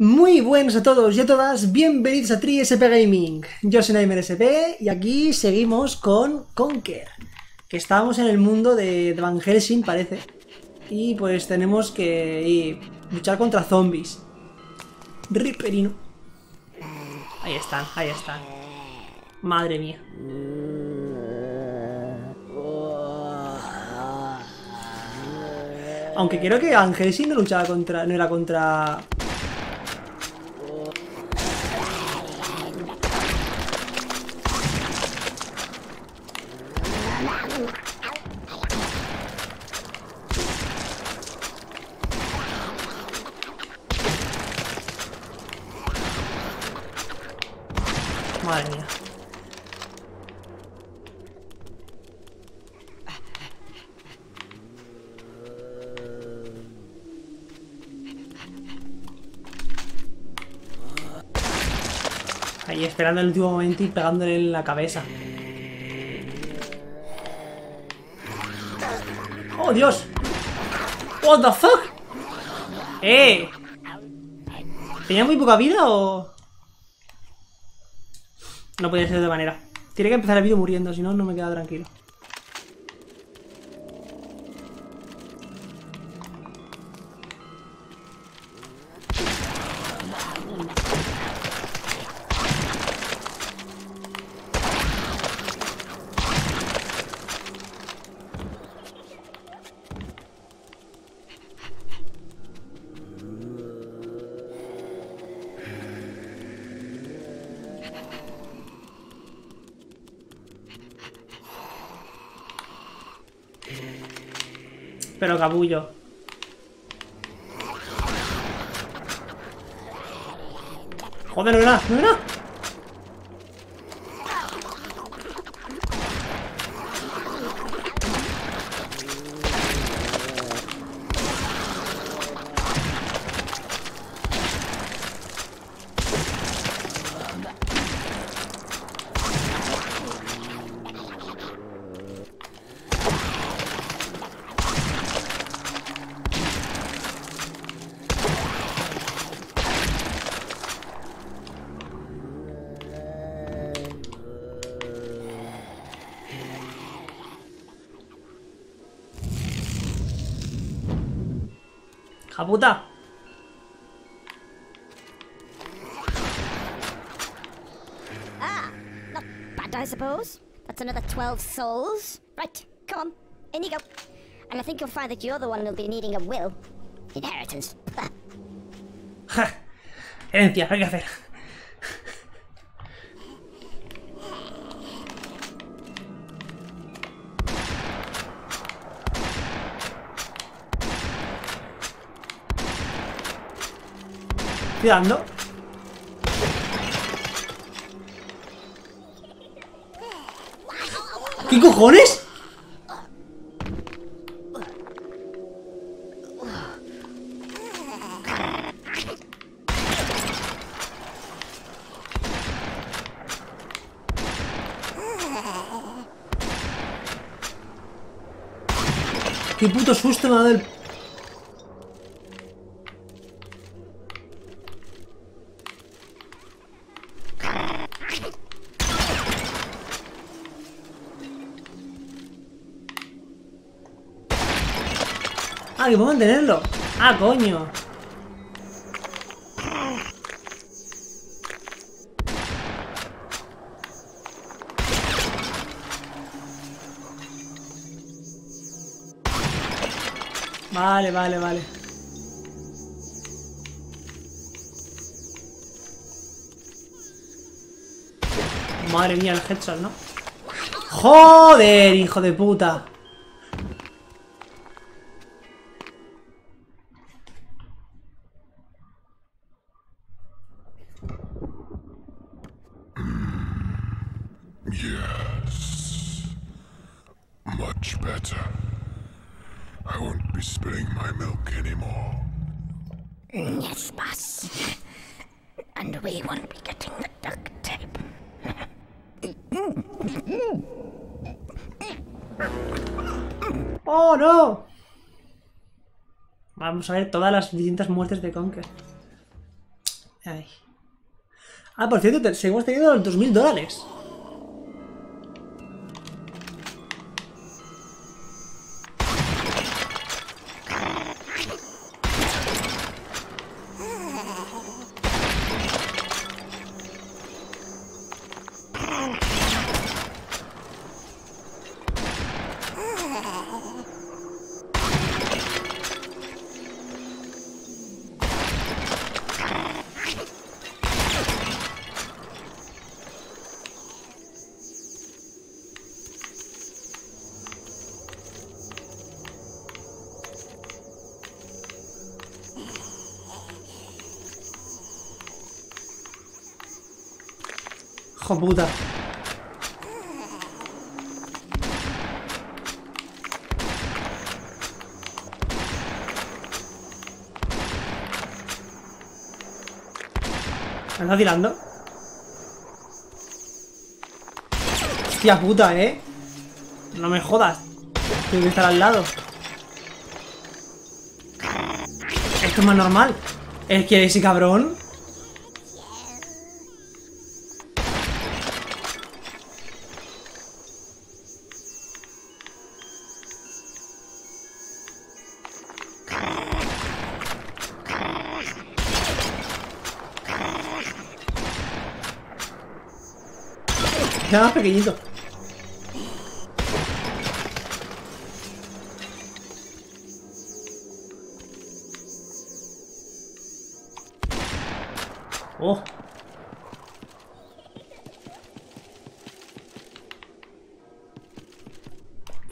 Muy buenos a todos y a todas, bienvenidos a TriSP Gaming. Yo soy Nightmare SP y aquí seguimos con Conker. Que estamos en el mundo de, Van Helsing, parece. Y pues tenemos que luchar contra zombies. Ripperino. Ahí están, ahí están. Madre mía. Aunque creo que Van Helsing no luchaba contra. no era contra. Madre mía. Ahí esperando el último momento y pegándole en la cabeza. ¡Oh, Dios! ¿What the fuck? ¡Eh! ¿Tenía muy poca vida o...? No puede ser de manera. Tiene que empezar el vídeo muriendo, si no, no me queda tranquilo. Pero capullo. Joder, no era, no era. ¡Ja puta! Ah, not bad, I suppose. That's another 12 souls. Right, come on, in you go. And I think you'll find that you're the one who'll be needing a will. Inheritance. Herencia, hay que hacer. Estoy dando. ¿Qué cojones? Qué puto susto me ha dado el... que puedo mantenerlo. Ah, coño. Vale, vale, vale. Madre mía, el headshot, ¿no? ¡Joder, hijo de puta! Vamos a ver todas las distintas muertes de Conker. Ay. Ah, por cierto, seguimos teniendo los 2.000 dólares. Hijo puta. ¿Me está tirando? Hostia puta, ¿eh? No me jodas. Tiene que estar al lado. Esto es más normal. Es que ese cabrón... Era más pequeñito. Oh.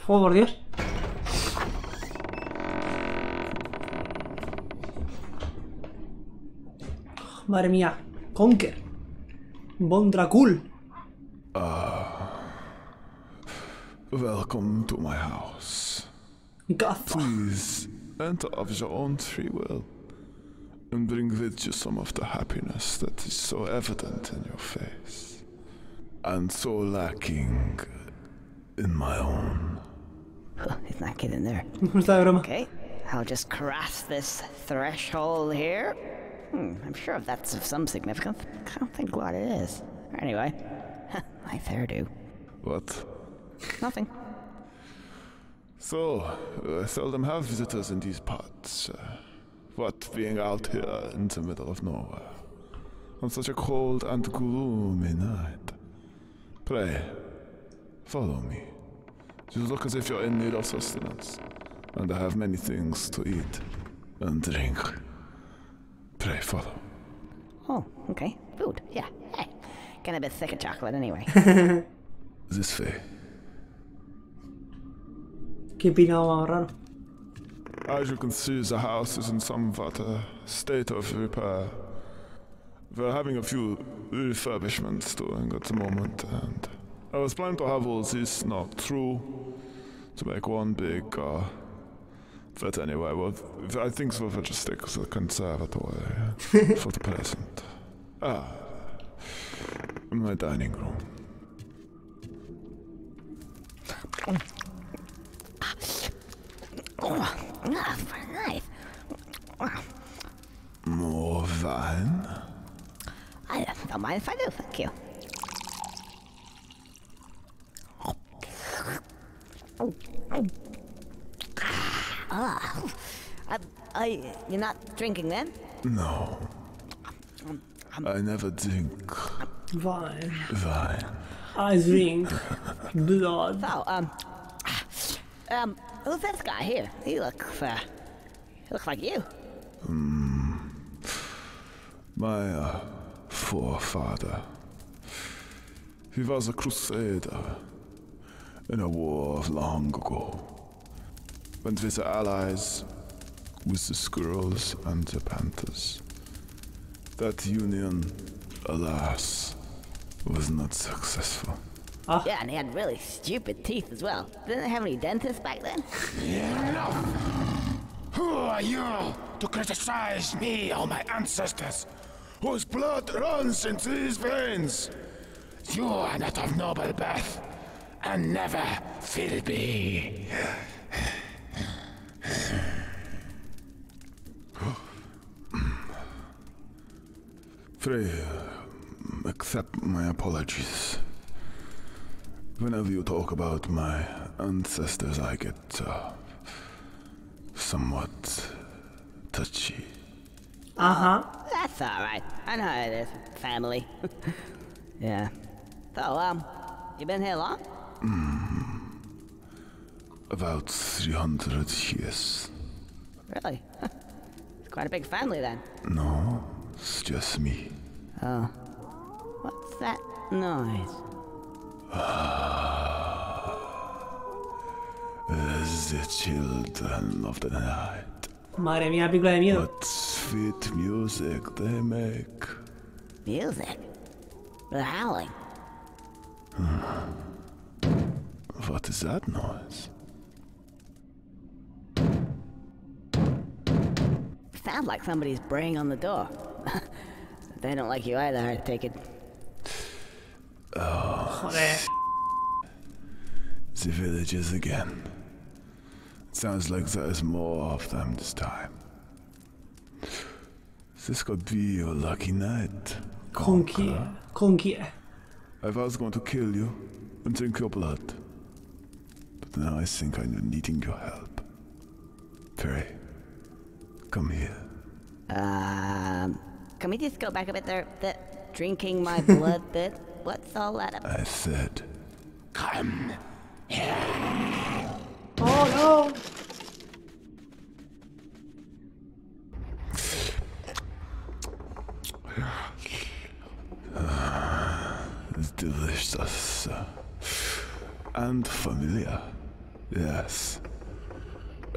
Oh, por Dios. Madre mía. Conker. Bon Welcome to my house. Goth. Please enter of your own free will and bring with you some of the happiness that is so evident in your face and so lacking in my own. He's not getting there. No está de broma. Okay, I'll just cross this threshold here. Hmm, I'm sure if that's of some significance. I don't think what it is. Anyway, my hairdo. What? Nothing. So, uh, I seldom have visitors in these parts. Uh, what, being out here in the middle of nowhere on such a cold and gloomy night? Pray, follow me. You look as if you're in need of sustenance, and I have many things to eat and drink. Pray, follow. Oh, okay. Food. Yeah. Hey, getting a bit thick of chocolate anyway. This way. Qué pinado más raro. As you can see, the house is in somewhat a state of repair. We're having a few refurbishments doing at the moment, and I was planning to have all this knocked through to make one big, uh, but anyway, well, I think so we'll just stick with the conservatory for the present. Ah, my dining room. More wine? I don't mind if I do. Thank you. Ah, I, I, you're not drinking then? No. I never drink Wine. wine. I drink blood. Oh, um, um, who's this guy here? He looks, uh, he looks like you. My uh, forefather. He was a crusader in a war of long ago. Went with the allies, with the squirrels and the panthers. That union, alas, was not successful. Oh. Yeah, and he had really stupid teeth as well. Didn't they have any dentists back then? Who are you to criticize me or my ancestors, whose blood runs in these veins? You are not of noble birth, and never will be. Frey, um, accept my apologies. Whenever you talk about my ancestors, I get uh, somewhat touchy. Uh huh. That's alright. I know how it is. Family. yeah. So, um, you been here long? Mm. About 300 years. Really? it's quite a big family then. No, it's just me. Oh. What's that noise? The children of the night. Madre mía, película de miedo. What sweet music they make. Music? The howling. What is that noise? Sounds like somebody's braying on the door. they don't like you either, I take it. Joder. The villagers again. Sounds like there's more of them this time. This could be your lucky night. ¿Con quién? ¿Con? I was going to kill you and drink your blood. But now I think I'm needing your help. Pray. Come here. Um, can we just go back a bit there? The drinking my blood bit? What's all that about? I said, come. Here. Oh no. It's delicious. uh, And familiar. Yes.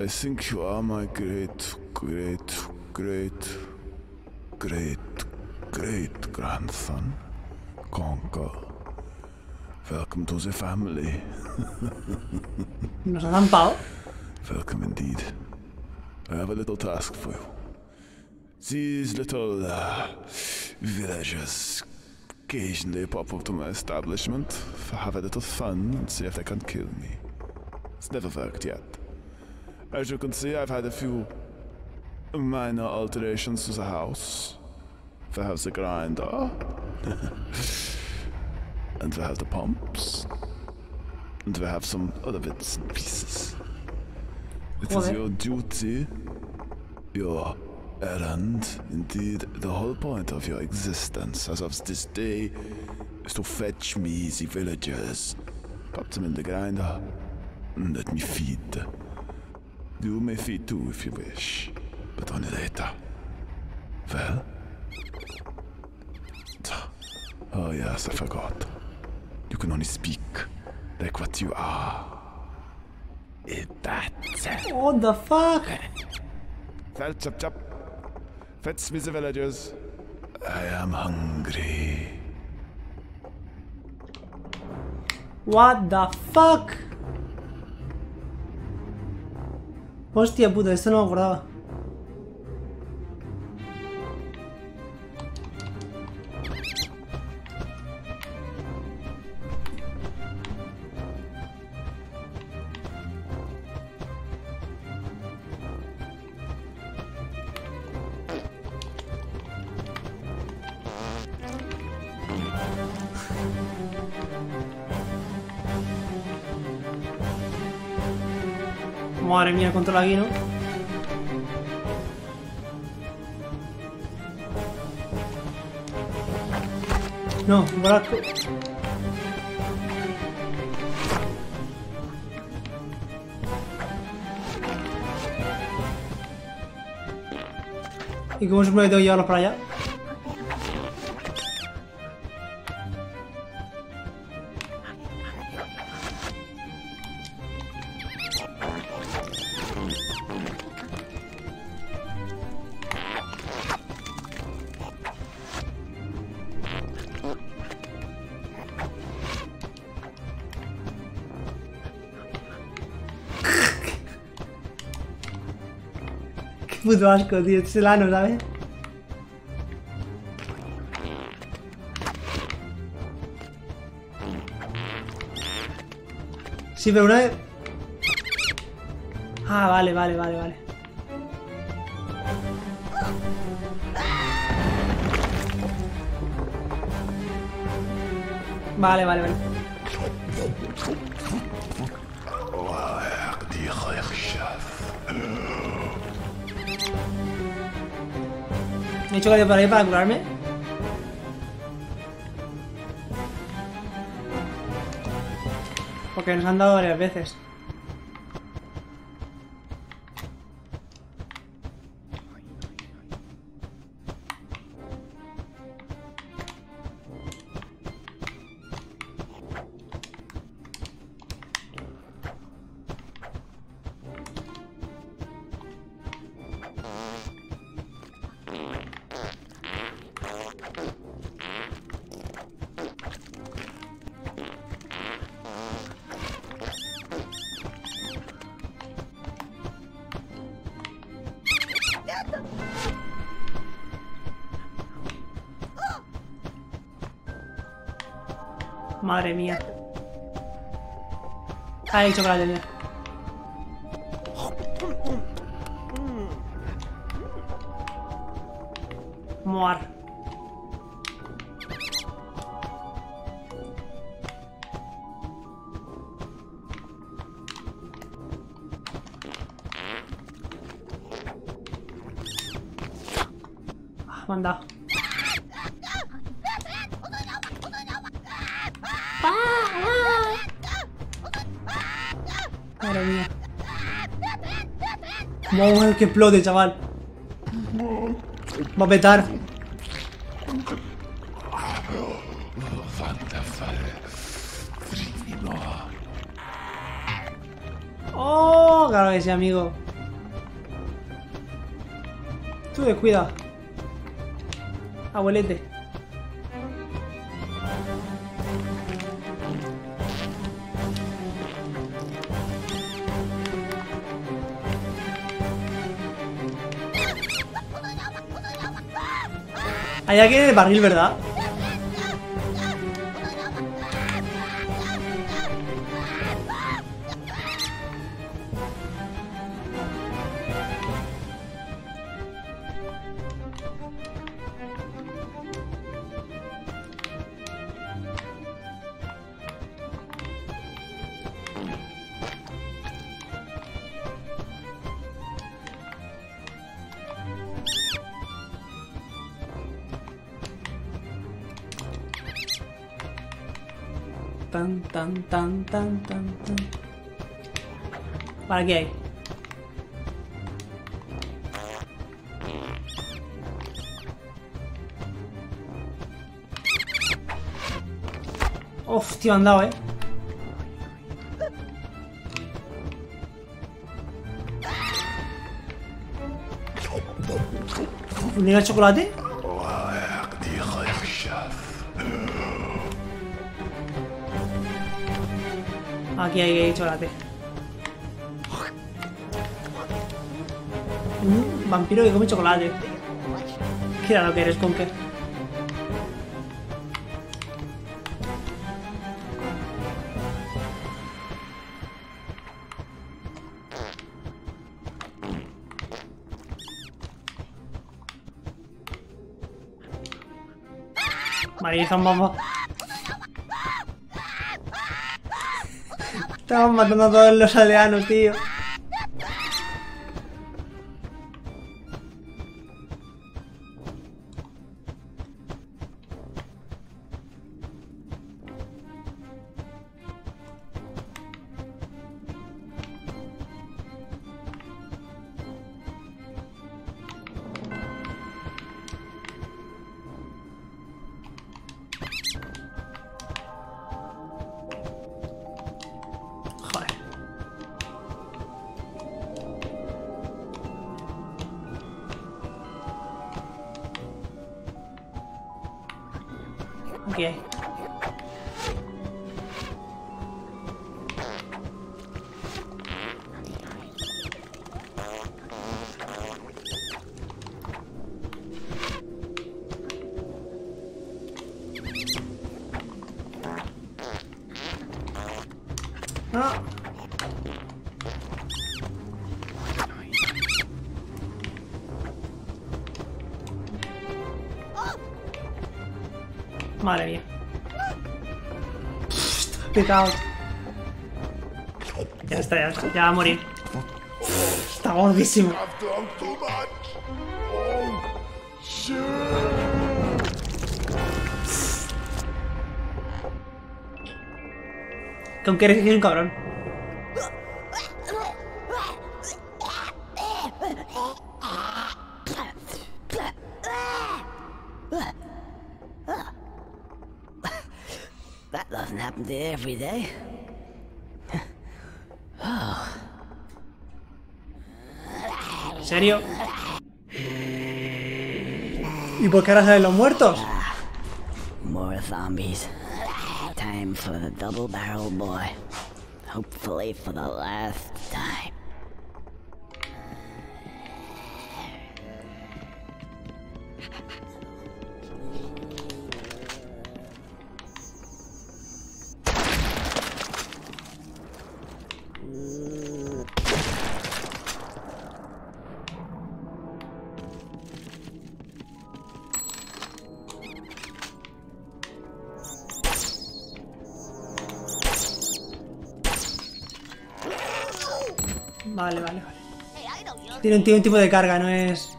I think you are my great, great, great, great, great grandson. Conker. Welcome to the family. Nos ha zampado. Welcome indeed. I have a little task for you. These little uh, villagers occasionally pop up to my establishment have a little fun and see if they can kill me. It's never worked yet. As you can see, I've had a few minor alterations to the house. Have the grinder, and we have the pumps, and we have some other bits and pieces. It is Joder. your duty, your errand, indeed the whole point of your existence as of this day, is to fetch me the villagers, pop them in the grinder, and let me feed. You may feed too if you wish, but only later. Well? Oh yes, I forgot. You can only speak like what you are. Is that What the fuck? Fell, chop, chop. Fetch me the villagers. I am hungry. What the fuck? Hostia puta, esto no me acordaba. Madre mía, control aquí, ¿no? No, Braco. ¿Y cómo se que tengo que llevarlos para allá? Puto asco, tío. Es el ano, ¿sabes? Sí, pero una vez... Ah, vale, vale, vale, vale. Vale, vale, vale. Me he hecho que por ahí para curarme. Porque nos han dado varias veces. Madre mía. Ahí, chocolate, que explote, chaval. Va a petar. Oh, claro que sí, amigo. Tú descuida. Abuelete. Hay alguien en el barril, ¿verdad? ¿Para qué hay? Hostia, han dado, eh. ¿Unidad de chocolate? Aquí hay chocolate. Un vampiro que come chocolate. ¿Qué lo que eres, Conker? Marija, vamos. Estamos matando a todos los aldeanos, tío. Madre mía. caos. Ya está, ya está, ya va a morir. Está gordísimo. Con que eres un cabrón. Por qué ahora salen los muertos? More zombies. Time for the double barrel boy. Hopefully for the last time. Vale, vale, tiene un tipo de carga, no es...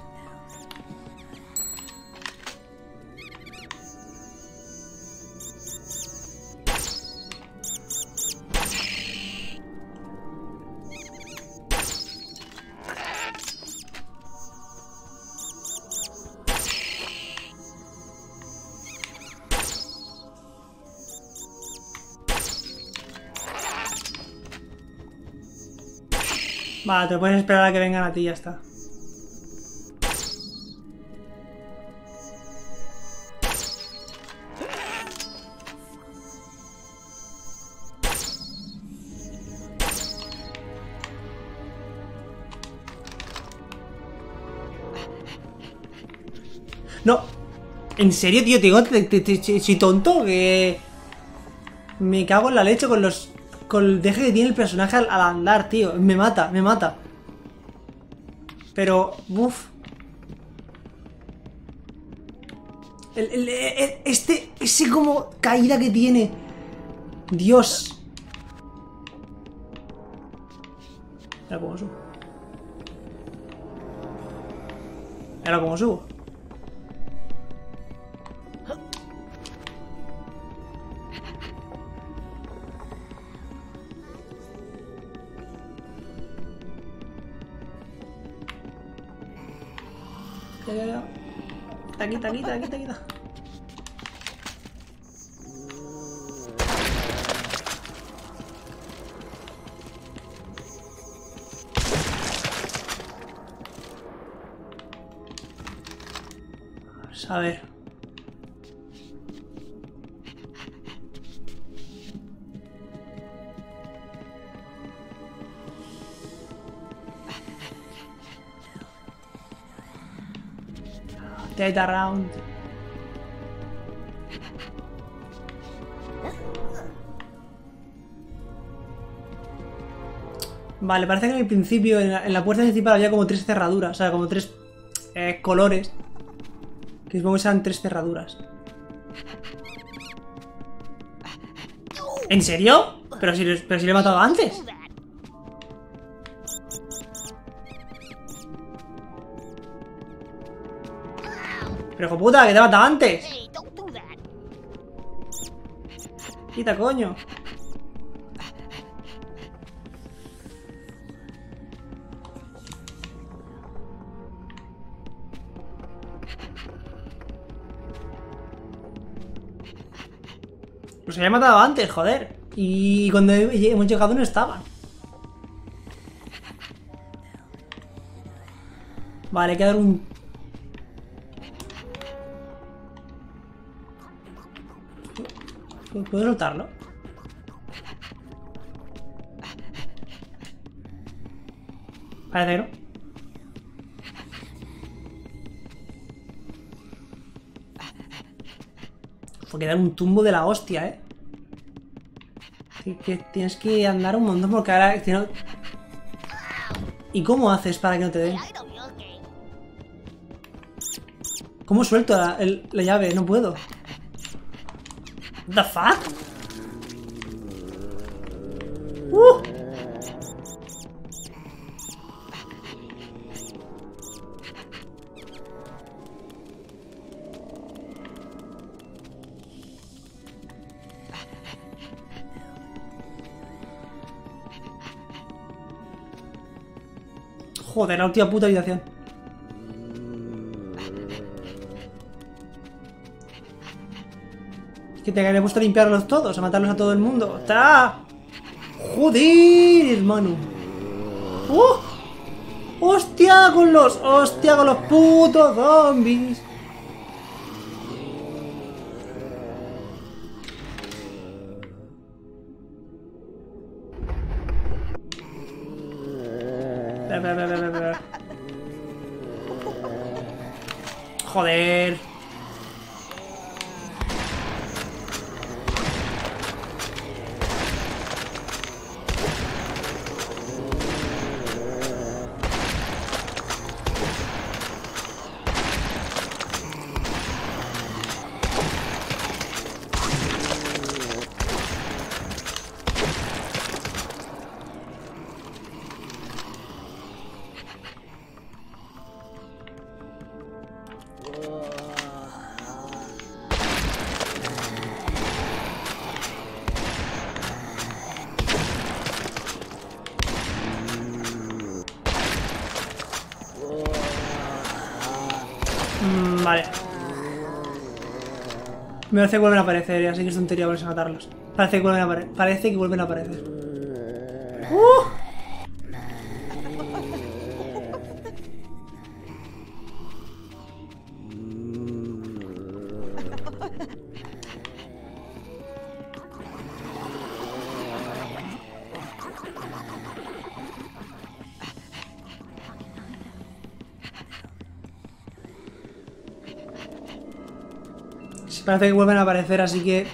Te puedes esperar a que vengan a ti y ya está. No. ¿En serio, tío? Digo, soy tonto que... Me cago en la leche con los... Con el deje que tiene el personaje al, andar, tío. Me mata, me mata. Pero... Uf. El, el- el- este... Ese como caída que tiene. Dios. Mira cómo subo. Mira cómo subo. Quita, quita, quita, quita, quita. A ver. Vale, parece que en el principio, en la, en la puerta principal había como tres cerraduras, o sea, como tres eh, colores. Que supongo que sean tres cerraduras. ¿En serio? Pero si, pero si le he matado antes. Pero hijo puta, que te he matado antes. Quita, coño. Pues había matado antes, joder. Y cuando he- hemos llegado no estaban. Vale, hay que dar un... ¿Puedo soltarlo? Parece que no. Fue que dar un tumbo de la hostia, eh. Que, que tienes que andar un montón porque ahora... ¿Y cómo haces para que no te den? ¿Cómo suelto la, el- la llave? No puedo. The fuck? Joder, la última puta habitación. Que te puesto a limpiarlos todos, a matarlos a todo el mundo. ¡Está! ¡Joder, hermano! ¡Oh! ¡Hostia con los! ¡Hostia con los putos zombies! Me parece que vuelven a aparecer, así que es tontería volverse a matarlos. Parece que vuelven a aparecer. Parece que vuelven a aparecer. Parece que vuelven a aparecer, así que...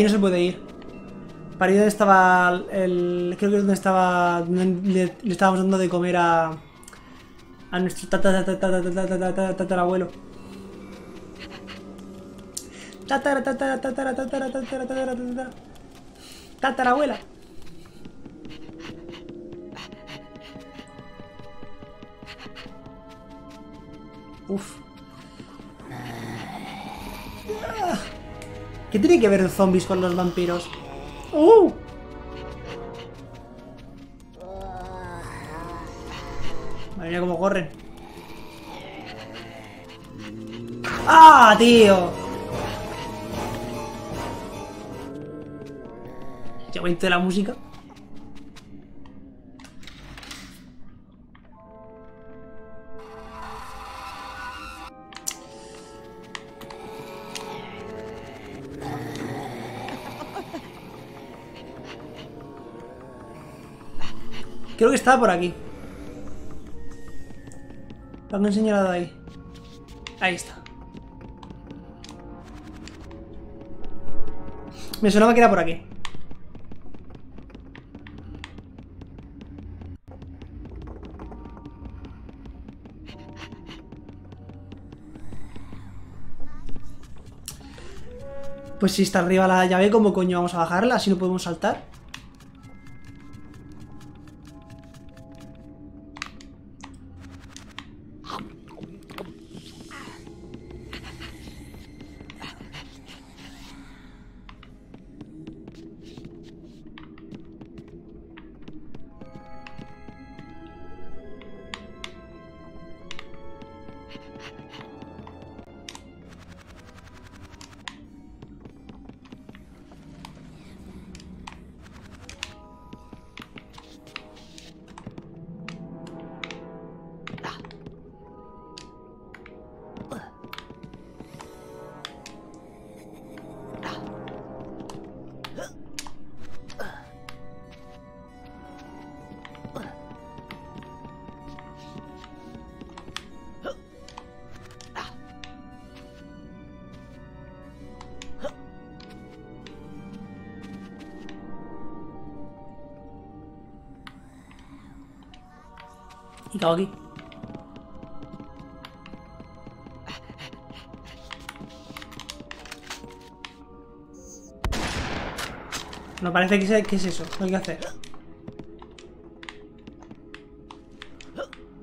ahí no se puede ir. Para ahí donde estaba el... Creo que es donde estaba... donde le, le estábamos dando de comer a... A nuestro tata- tata- tata- tata- tata- tata- tatarabuelo. Tatara- tatara- tatara- tatara- tatara- tatara- tatara. Tatarabuela. Uf. ¿Qué tiene que ver zombies con los vampiros? ¡Uh! Madre mía, cómo corren. ¡Ah, tío! Ya aguanto la música. Estaba por aquí. Lo han señalado ahí. Ahí está. Me sonaba que era por aquí. Pues si está arriba la llave, ¿cómo coño vamos a bajarla? Si no podemos saltar. ¿Qué hago aquí? No parece que sea, ¿qué es eso? ¿Qué hay que hacer?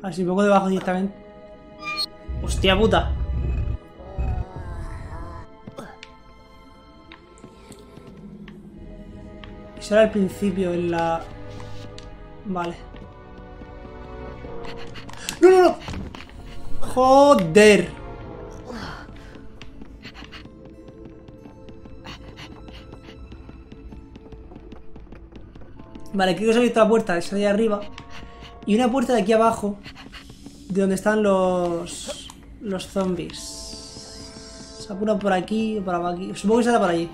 A ver si me pongo debajo directamente. ¡Hostia puta! Eso era el principio en la... Vale. ¡No, no, no! ¡Joder! Vale, que se ha abierto la puerta esa de ahí arriba. Y una puerta de aquí abajo. De donde están los... Los zombies. Se apura por aquí o por aquí. Supongo que será por allí.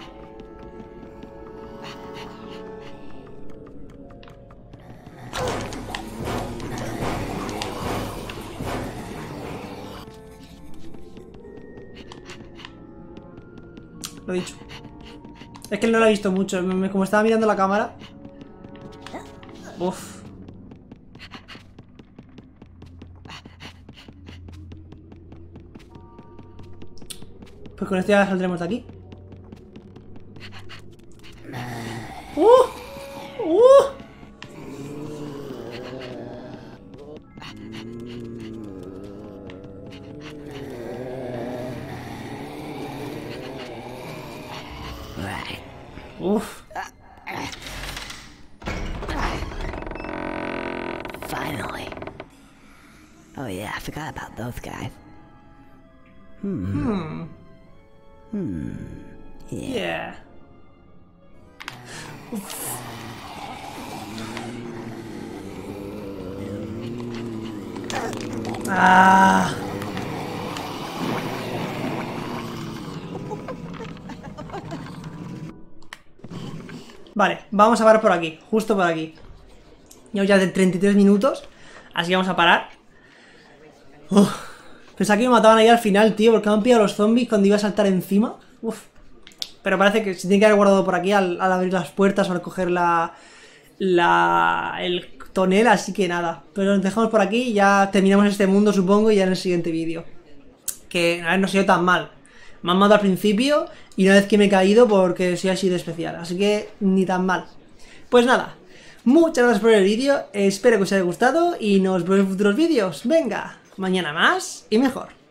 Lo he dicho. Es que no lo he visto mucho. Como estaba mirando la cámara. Uf. Pues con esto ya saldremos de aquí. ¡Uh! Oh yeah, I forgot about those guys. Yeah. Ah. Vale, vamos a parar por aquí, justo por aquí. Llevamos ya de 33 minutos, así que vamos a parar. Uf, pensaba que me mataban ahí al final, tío, porque me han pillado los zombies cuando iba a saltar encima. Uf. Pero parece que se tiene que haber guardado por aquí al, abrir las puertas o al coger la, la, el tonel, así que nada. Pero nos dejamos por aquí y ya terminamos este mundo, supongo, y ya en el siguiente vídeo. Que, a ver, no ha sido tan mal. Me han matado al principio y una vez que me he caído porque soy así de especial. Así que ni tan mal. Pues nada, muchas gracias por el vídeo, espero que os haya gustado y nos vemos en futuros vídeos. Venga, mañana más y mejor.